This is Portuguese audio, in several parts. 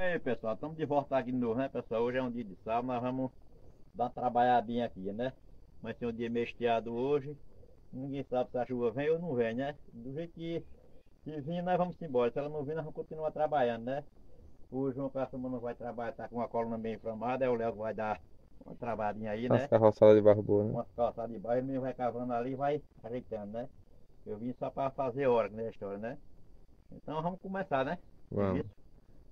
aí pessoal, estamos de volta aqui de novo, né pessoal? Hoje é um dia de sábado, nós vamos dar uma trabalhadinha aqui, né? Mas tem um dia mestiado hoje, ninguém sabe se a chuva vem ou não vem, né? Do jeito que, se vir, nós vamos embora, se ela não vir, nós vamos continuar trabalhando, né? O João não vai trabalhar, tá com a coluna bem inflamada, aí o Léo vai dar uma trabalhinha aí, né? As carroçadas de barro boa, né? Uma calçada de baixo, ele mesmo vai cavando ali e vai ajeitando, né? Eu vim só para fazer hora nessa história, né? Então vamos começar, né? Vamos. Isso.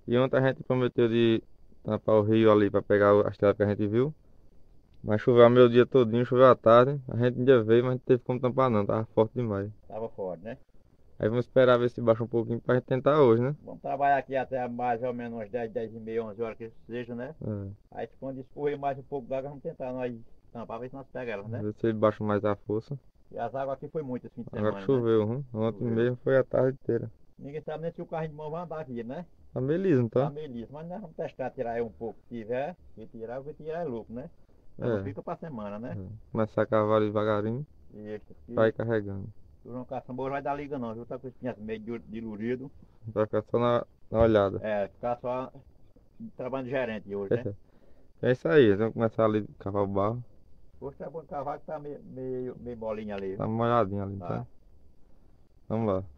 E ontem a gente prometeu de tampar o rio ali pra pegar as telas que a gente viu. Mas choveu meio dia todinho, choveu à tarde. A gente ainda veio, mas não teve como tampar não, tava forte demais. Tava forte, né? Aí vamos esperar ver se baixa um pouquinho pra gente tentar hoje, né? Vamos trabalhar aqui até mais ou menos umas 10, 10 e meia, 11 horas que seja, né? É. Aí quando escorrer mais um pouco d'água, vamos tentar nós tampar, ver se nós pegamos elas, né? Ver se ele baixa mais a força. E as águas aqui foi muitas fim de semana, Agora né? choveu, hum? Ontem Choveu. mesmo foi a tarde inteira. Ninguém sabe nem se o carrinho de mão vai andar aqui, né? Tá beleza, não Tá tá? melíssimo, mas nós vamos testar, tirar aí um pouco. Se tiver, se tirar, se tirar é louco, né? Então É. fica pra semana, né? É. Começar a cavar devagarinho, Isso. Vai carregando. o João Caçamba hoje vai dar liga não, viu? Tá com os pinhas meio dilu- dilurido. Vai ficar só na, na olhada. É, ficar só trabalhando de gerente hoje, né? É isso aí, vamos começar ali a cavar o barro. Hoje tá bom de cavalo que tá meio, meio, meio molinho ali. Tá molhadinho ali, Tá. tá? Vamos lá.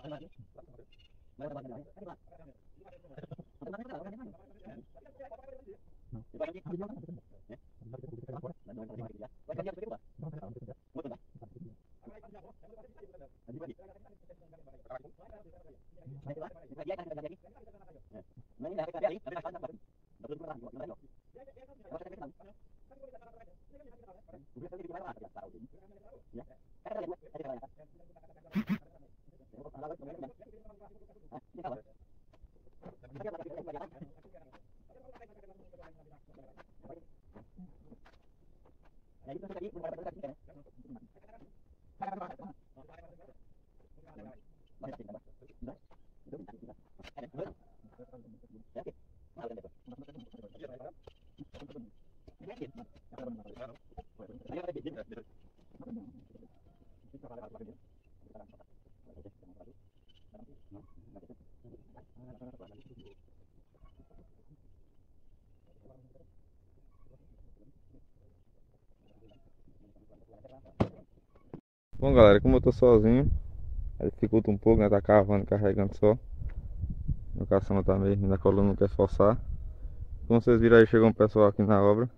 नहीं Bom galera, como eu tô sozinho, dificulta um pouco, né? Tá cavando, carregando só. Meu caçamba tá meio na coluna, não quer esforçar. Como vocês viram aí, chegou um pessoal aqui na obra.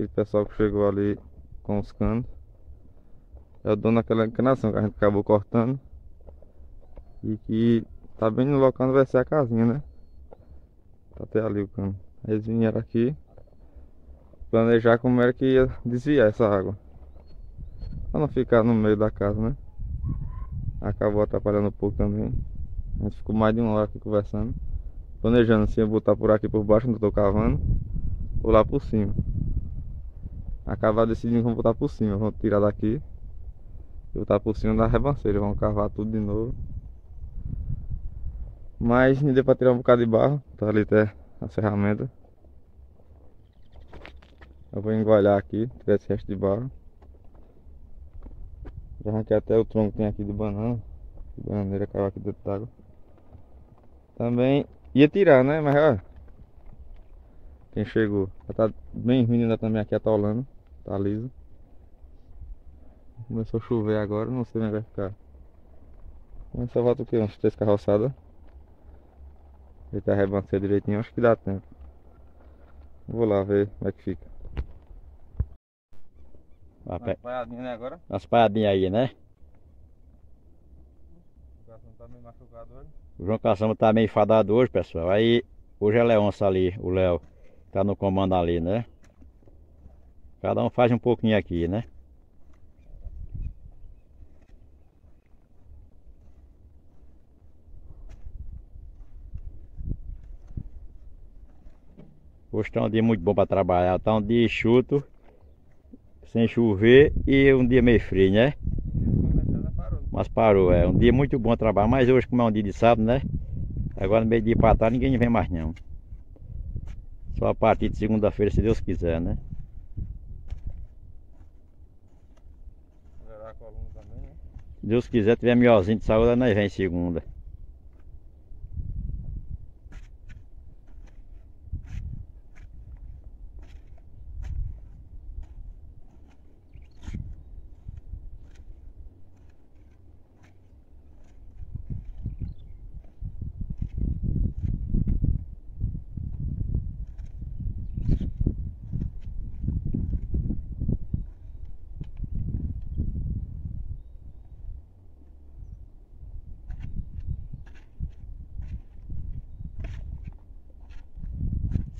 Aquele pessoal que chegou ali com os canos. É o dono daquela que a gente acabou cortando. E que tá bem no local onde vai ser a casinha, né? Tá até ali o cano. Eles vieram aqui planejar como era que ia desviar essa água. Pra não ficar no meio da casa, né? Acabou atrapalhando um pouco também. A gente ficou mais de uma hora aqui conversando. Planejando se ia botar por aqui por baixo, onde eu tô cavando, ou lá por cima. Acabar decidindo vamos botar por cima. Vamos tirar daqui e botar por cima da rebanceira. Vamos cavar tudo de novo. Mas me deu pra tirar um bocado de barro. Tá ali até a ferramenta. Eu vou engolhar aqui, tirar esse resto de barro. Já arranquei até o tronco que tem aqui de banana. De bananeira caiu aqui dentro d'água. Também ia tirar, né? Mas olha. Quem chegou. Já tá bem ruim ainda também aqui atolando. Tá liso. Começou a chover agora, não sei como é vai ficar. Mas só falta o que? Uns três carroçadas. Deitar a rebanceira direitinho, acho que dá tempo. Vou lá ver como é que fica. Uma pe- paiadinhas né, agora? Umas paiadinhas aí, né? O coração tá meio machucado hoje. O João Caçamba tá meio enfadado hoje, pessoal. Aí, hoje é Leonça ali, o Léo. Tá no comando ali, né? Cada um faz um pouquinho aqui, né? Hoje tá um dia muito bom para trabalhar. Tá um dia chuto, sem chover e um dia meio frio, né? Mas parou, é um dia muito bom trabalhar, mas hoje como é um dia de sábado, né? Agora no meio dia pra trás ninguém vem mais não. Só a partir de segunda-feira, se Deus quiser, né? Melhorar a coluna também, né? Se Deus quiser, tiver melhorzinho de saúde, nós vem segunda.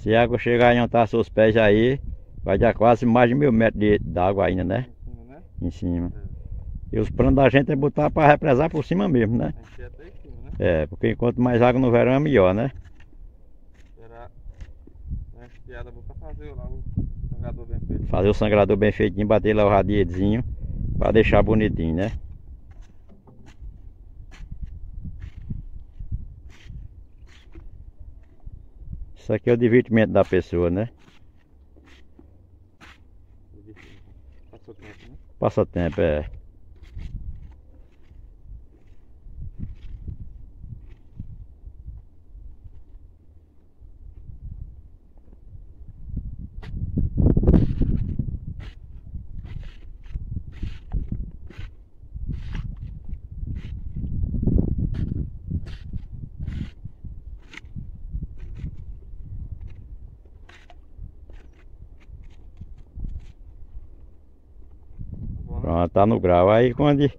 Se a água chegar onde tá seus pés aí, vai dar quase mais de mil metros de- d'água ainda, né? Em cima, né? Em cima. E os planos da gente é botar pra represar por cima mesmo, né? Encher até em cima, né? É, porque enquanto mais água no verão é melhor, né? Esperar uma enfiada boa pra fazer lá o sangador bem feito. Fazer o sangrador bem feitinho, bater lá o radiezinho pra deixar bonitinho, né? Isso aqui é o divertimento da pessoa, né? Passou tempo, né? Passatempo, é. Tá tá no grau. Aí quando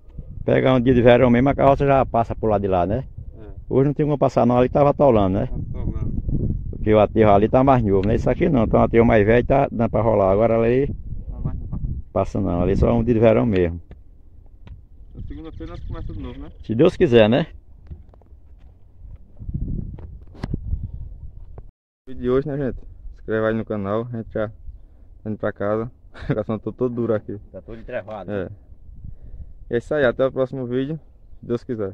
pegar um dia de verão mesmo, a carroça já passa por lá de lá, né? É, Hoje não tem como passar não, ali tava atolando, né? tá atolando. Porque o aterro ali tá mais novo, né? Isso aqui não, então o aterro mais velho tá dando pra rolar. Agora ali Tá passa não, ali só é um dia de verão mesmo. Segunda-feira nós começamos de novo, né? Se Deus quiser, né? Vídeo de hoje, né, gente? Se inscreve aí no canal, a gente já tá indo pra casa. Coração tô todo duro aqui. Tá todo entrevado. É. É isso aí, até o próximo vídeo, se Deus quiser.